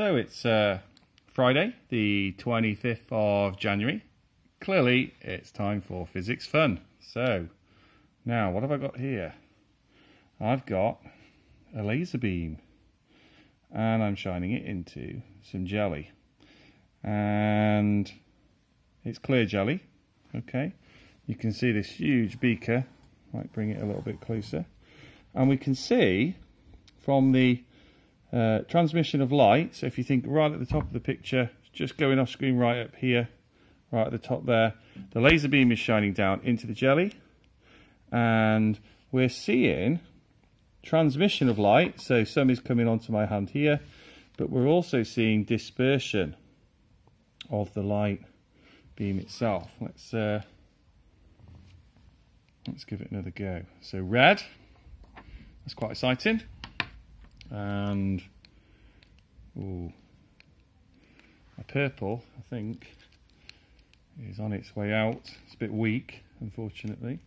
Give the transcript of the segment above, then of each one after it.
So it's uh, Friday, the 25th of January. Clearly, it's time for physics fun. So, now what have I got here? I've got a laser beam and I'm shining it into some jelly. And it's clear jelly, okay? You can see this huge beaker, might bring it a little bit closer. And we can see from the uh, transmission of light, so if you think right at the top of the picture, just going off screen right up here, right at the top there, the laser beam is shining down into the jelly and we're seeing transmission of light, so some is coming onto my hand here, but we're also seeing dispersion of the light beam itself. Let's uh, let's give it another go. So red, that's quite exciting, and ooh, a purple, I think, is on its way out. It's a bit weak, unfortunately.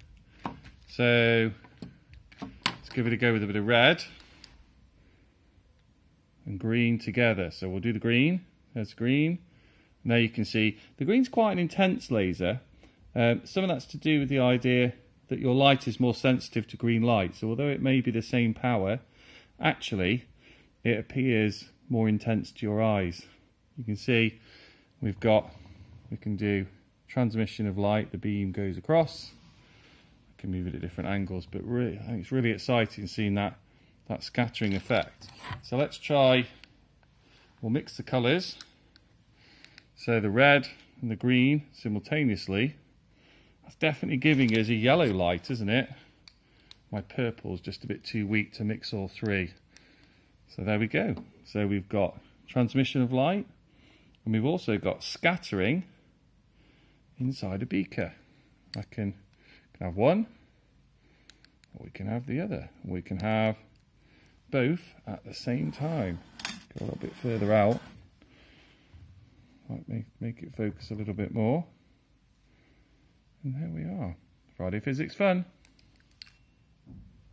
So let's give it a go with a bit of red and green together. So we'll do the green. There's green. And there you can see the green's quite an intense laser. Um, some of that's to do with the idea that your light is more sensitive to green light. So although it may be the same power, actually it appears more intense to your eyes. You can see we've got, we can do transmission of light, the beam goes across. I can move it at different angles, but really, I think it's really exciting seeing that, that scattering effect. So let's try, we'll mix the colours. So the red and the green simultaneously. That's definitely giving us a yellow light, isn't it? My purple is just a bit too weak to mix all three. So there we go. So we've got transmission of light and we've also got scattering inside a beaker. I can, can have one or we can have the other. We can have both at the same time. Go a little bit further out. Might make, make it focus a little bit more. And there we are. Friday Physics Fun.